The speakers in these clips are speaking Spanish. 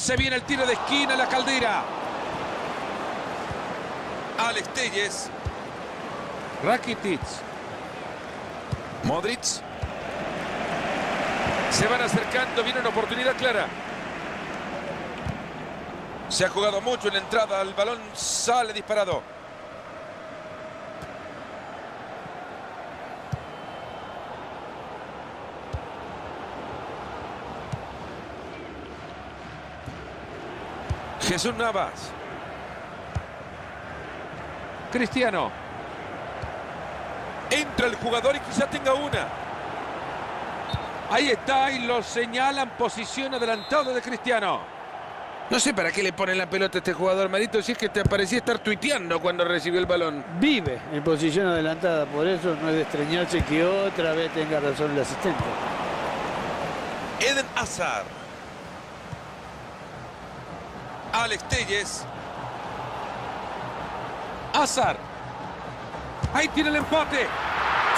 se viene el tiro de esquina, la caldera. Alex Telles. Rakitic. Modric. Se van acercando, viene una oportunidad clara. Se ha jugado mucho en la entrada, el balón sale disparado. Jesús Navas. Cristiano. Entra el jugador y quizá tenga una. Ahí está y lo señalan posición adelantada de Cristiano. No sé para qué le ponen la pelota a este jugador, Marito, si es que te parecía estar tuiteando cuando recibió el balón. Vive en posición adelantada, por eso no es de extrañarse que otra vez tenga razón el asistente. Eden Hazard. Alex Telles. Hazard. Ahí tiene el empate.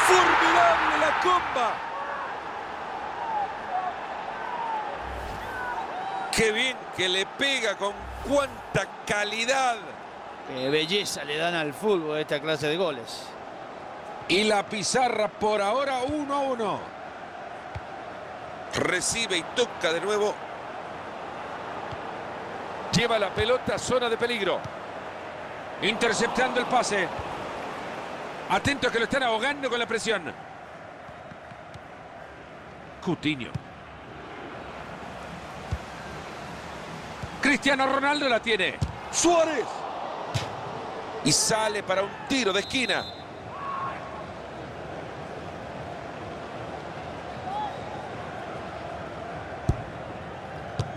Formidable la comba. Qué bien que le pega con cuánta calidad. Qué belleza le dan al fútbol esta clase de goles. Y la pizarra por ahora 1 a 1. Recibe y toca de nuevo. Lleva la pelota a zona de peligro. Interceptando el pase. Atento que lo están ahogando con la presión. Coutinho. Cristiano Ronaldo la tiene. Suárez. Y sale para un tiro de esquina.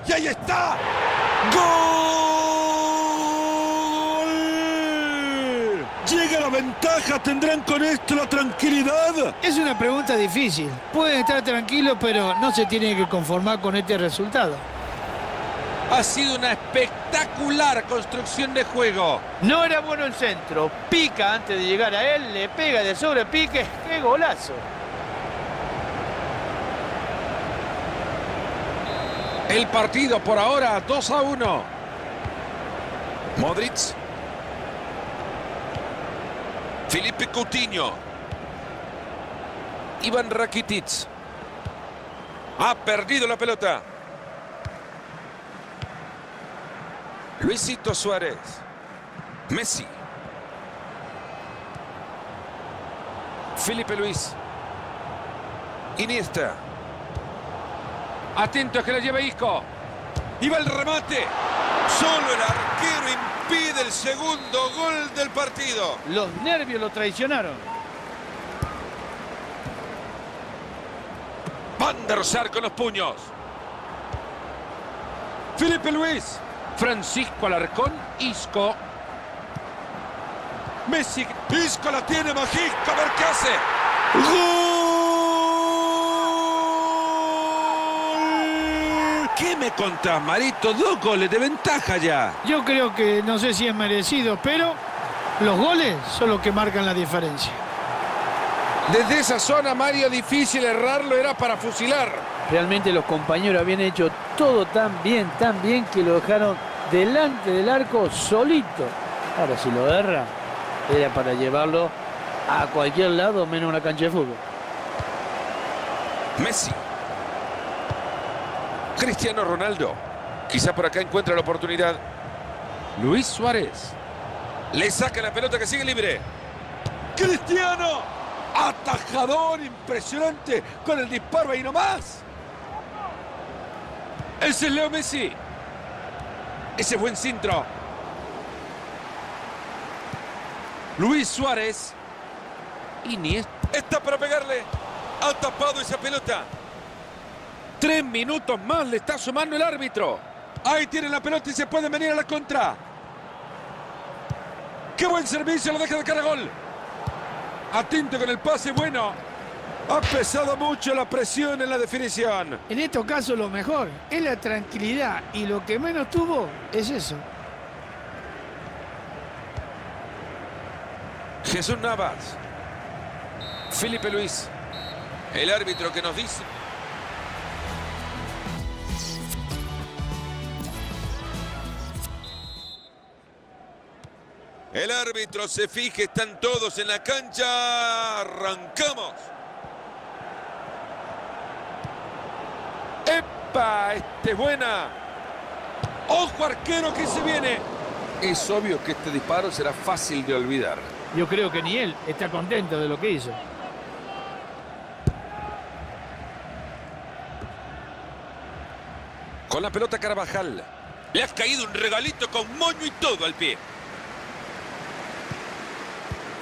Y ahí está. ¡Gol! Llega la ventaja, tendrán con esto la tranquilidad. Es una pregunta difícil. Pueden estar tranquilos, pero no se tienen que conformar con este resultado. Ha sido una espectacular construcción de juego. No era bueno el centro. Pica antes de llegar a él, le pega de sobrepique. ¡Qué golazo! El partido por ahora 2 a 1. Modric. Felipe Coutinho. Iván Rakitic. Ha perdido la pelota. Luisito Suárez. Messi. Felipe Luis. Iniesta. Atento que la lleva Isco. Y va el remate. Solo el arquero impide el segundo gol del partido. Los nervios lo traicionaron. Van der Sar con los puños. Felipe Luis. Francisco Alarcón. Isco. Messi. Isco la tiene Majisco. A ver qué hace. ¡Gol! ¿Qué me contás, Marito? Dos goles de ventaja ya. Yo creo que no sé si es merecido, pero los goles son los que marcan la diferencia. Desde esa zona, Mario, difícil errarlo, era para fusilar. Realmente los compañeros habían hecho todo tan bien, tan bien que lo dejaron delante del arco solito. Ahora, si lo erra, era para llevarlo a cualquier lado menos una cancha de fútbol. Messi. Cristiano Ronaldo. Quizá por acá encuentra la oportunidad. Luis Suárez. Le saca la pelota que sigue libre. Cristiano. Atajador impresionante con el disparo ahí nomás. Ese es Leo Messi. Ese buen centro. Luis Suárez. Iniesta. Está para pegarle. Ha tapado esa pelota. Tres minutos más le está sumando el árbitro. Ahí tiene la pelota y se puede venir a la contra. ¡Qué buen servicio! Lo deja de cara gol. Atento con el pase bueno. Ha pesado mucho la presión en la definición. En estos casos lo mejor es la tranquilidad y lo que menos tuvo es eso. Jesús Navas. Felipe Luis. El árbitro que nos dice el árbitro se fije, están todos en la cancha. Arrancamos. ¡Epa! Este es buena. ¡Ojo arquero que se viene! Es obvio que este disparo será fácil de olvidar. Yo creo que ni él está contento de lo que hizo. Con la pelota Carvajal. Le has caído un regalito con moño y todo al pie.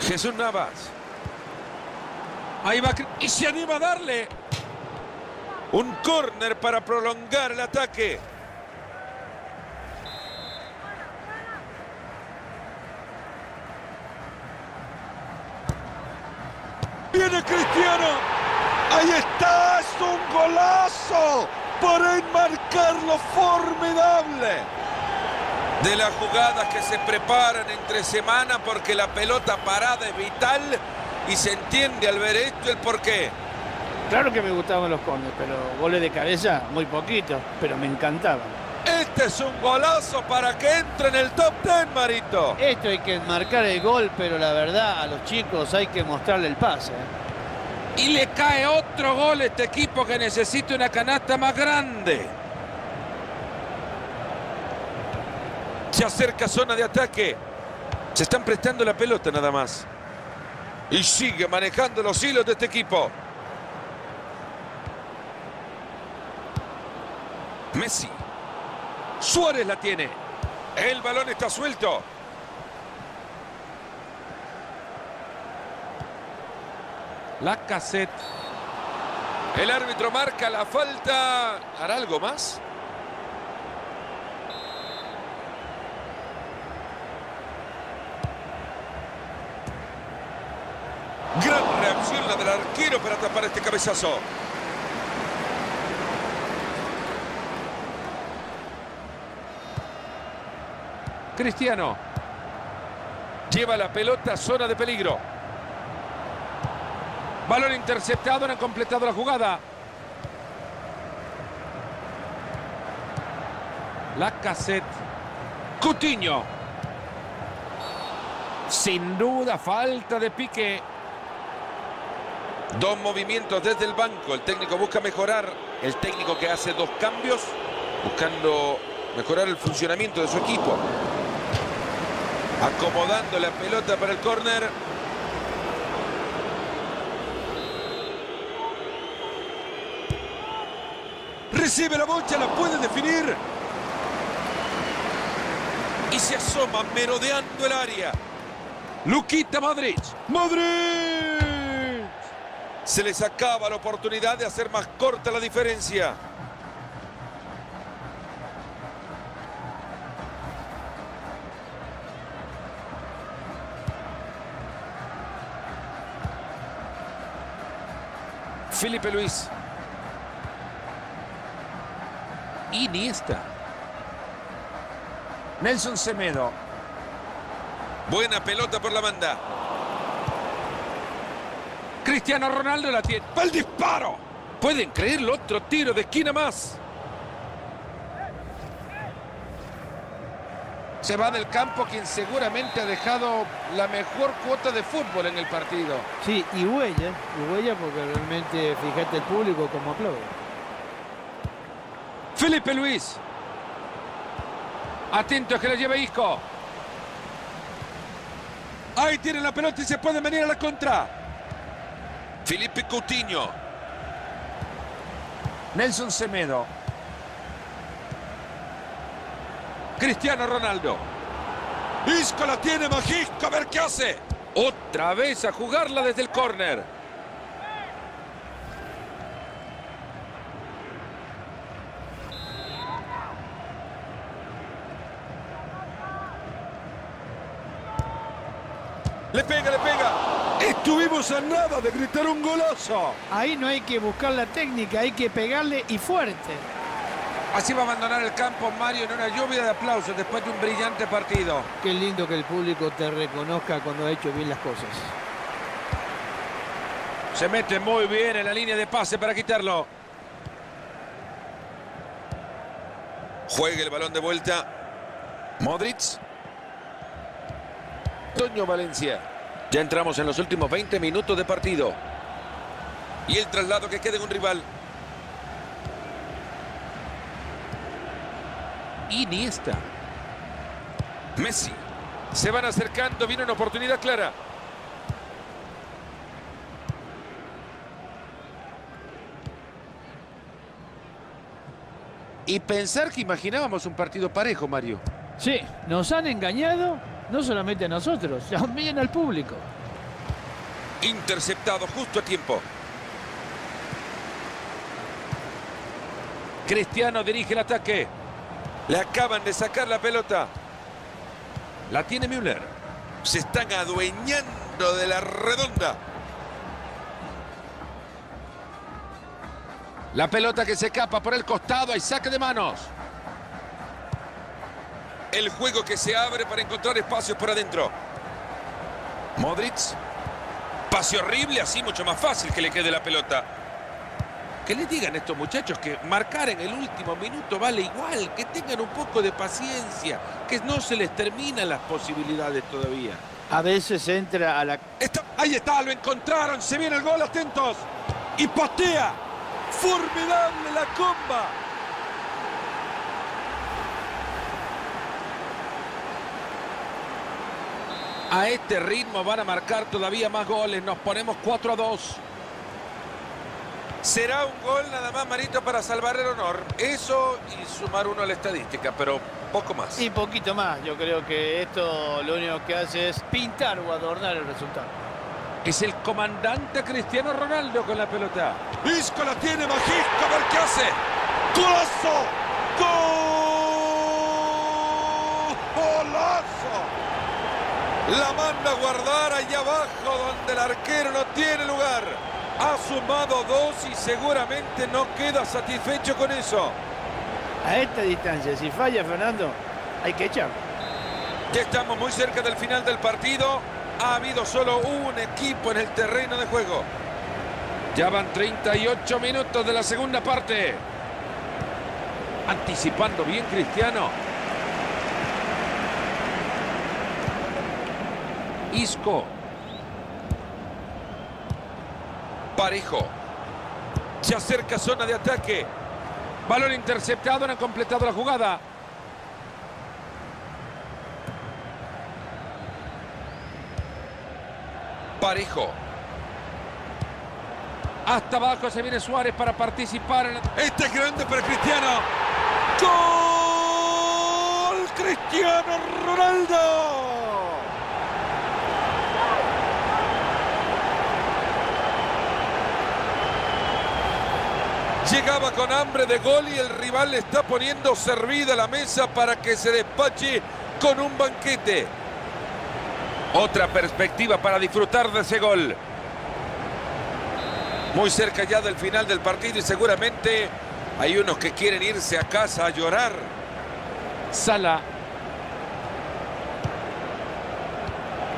Jesús Navas. Ahí va y se anima a darle. Un córner para prolongar el ataque. Viene Cristiano. Ahí está, es un golazo para enmarcarlo formidable. De las jugadas que se preparan entre semana porque la pelota parada es vital y se entiende al ver esto el porqué. Claro que me gustaban los corners, pero goles de cabeza, muy poquito, pero me encantaban. Este es un golazo para que entre en el top 10, Marito. Esto hay que marcar el gol, pero la verdad a los chicos hay que mostrarle el pase. ¿eh? Y le cae otro gol a este equipo que necesita una canasta más grande. Se acerca zona de ataque. Se están prestando la pelota nada más. Y sigue manejando los hilos de este equipo. Messi. Suárez la tiene. El balón está suelto. La cassette. El árbitro marca la falta. ¿Hará algo más? Gran reacción la del arquero para tapar este cabezazo. Cristiano. Lleva la pelota a zona de peligro. Balón interceptado, no han completado la jugada. La cassette. Cutiño. Sin duda, falta de pique. Dos movimientos desde el banco. El técnico busca mejorar. El técnico que hace dos cambios buscando mejorar el funcionamiento de su equipo. Acomodando la pelota para el córner. Recibe la bocha, la puede definir. Y se asoma merodeando el área. Luquita Modric. ¡Madrid! Se les acaba la oportunidad de hacer más corta la diferencia. Felipe Luis. Iniesta. Nelson Semedo. Buena pelota por la banda. Cristiano Ronaldo la tiene. ¡Va el disparo! ¿Pueden creerlo? Otro tiro de esquina más. Se va del campo quien seguramente ha dejado la mejor cuota de fútbol en el partido. Sí, y huella, y huella porque realmente, fíjate el público como aplaude. Felipe Luis. Atento que la lleve Isco. Ahí tiene la pelota y se puede venir a la contra. Felipe Coutinho. Nelson Semedo. Cristiano Ronaldo. Isco la tiene Majisco, a ver qué hace. Otra vez a jugarla desde el córner. Le pega, le pega. Estuvimos a nada de gritar un golazo. Ahí no hay que buscar la técnica, hay que pegarle y fuerte. Así va a abandonar el campo Mario en una lluvia de aplausos después de un brillante partido. Qué lindo que el público te reconozca cuando ha hecho bien las cosas. Se mete muy bien en la línea de pase para quitarlo. Juega el balón de vuelta. Modric. Antonio Valencia. Ya entramos en los últimos 20 minutos de partido. Y el traslado que queda en un rival. Iniesta. Messi. Se van acercando, viene una oportunidad clara. Y pensar que imaginábamos un partido parejo, Mario. Sí, nos han engañado, no solamente a nosotros, también al público. Interceptado justo a tiempo. Cristiano dirige el ataque. Le acaban de sacar la pelota. La tiene Müller. Se están adueñando de la redonda. La pelota que se escapa por el costado. Hay saque de manos. El juego que se abre para encontrar espacios por adentro. Modric. Pase horrible, así mucho más fácil que le quede la pelota. Que le digan a estos muchachos que marcar en el último minuto vale igual, que tengan un poco de paciencia, que no se les terminan las posibilidades todavía. A veces entra a la... Está- ahí está, lo encontraron, se viene el gol, atentos. Y patea. Formidable la comba. A este ritmo van a marcar todavía más goles, nos ponemos 4 a 2. Será un gol nada más, Marito, para salvar el honor. Eso y sumar uno a la estadística, pero poco más. Y poquito más, yo creo que esto lo único que hace es pintar o adornar el resultado. Es el comandante Cristiano Ronaldo con la pelota. Isco la tiene, Majisco, a ver qué hace. ¡Golazo! ¡Gol! ¡Golazo! La manda a guardar allá abajo donde el arquero no tiene lugar. Ha sumado dos y seguramente no queda satisfecho con eso. A esta distancia, si falla Fernando, hay que echarlo. Ya estamos muy cerca del final del partido. Ha habido solo un equipo en el terreno de juego. Ya van 38 minutos de la segunda parte. Anticipando bien Cristiano. Isco. Parejo. Se acerca zona de ataque. Balón interceptado, no han completado la jugada. Parejo. Hasta abajo se viene Suárez para participar en... Este es grande para Cristiano. ¡Gol! ¡Cristiano Ronaldo! Llegaba con hambre de gol y el rival le está poniendo servida la mesa para que se despache con un banquete. Otra perspectiva para disfrutar de ese gol. Muy cerca ya del final del partido y seguramente hay unos que quieren irse a casa a llorar. Sala.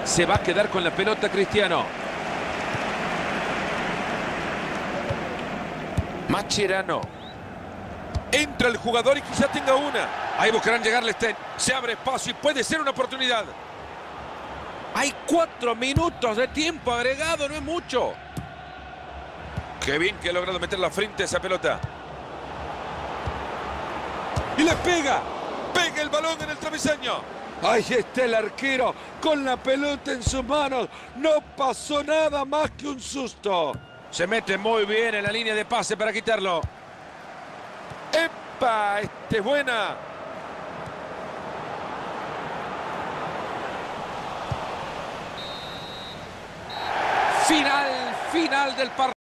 Se va a quedar con la pelota Cristiano. Macherano. Entra el jugador y quizá tenga una. Ahí buscarán llegarle este. Se abre espacio y puede ser una oportunidad. Hay cuatro minutos de tiempo agregado, no es mucho. Qué bien que ha logrado meter la frente a esa pelota. Y le pega. Pega el balón en el travesaño. Ahí está el arquero con la pelota en sus manos. No pasó nada más que un susto. Se mete muy bien en la línea de pase para quitarlo. ¡Epa! Este es buena. Final, final del partido.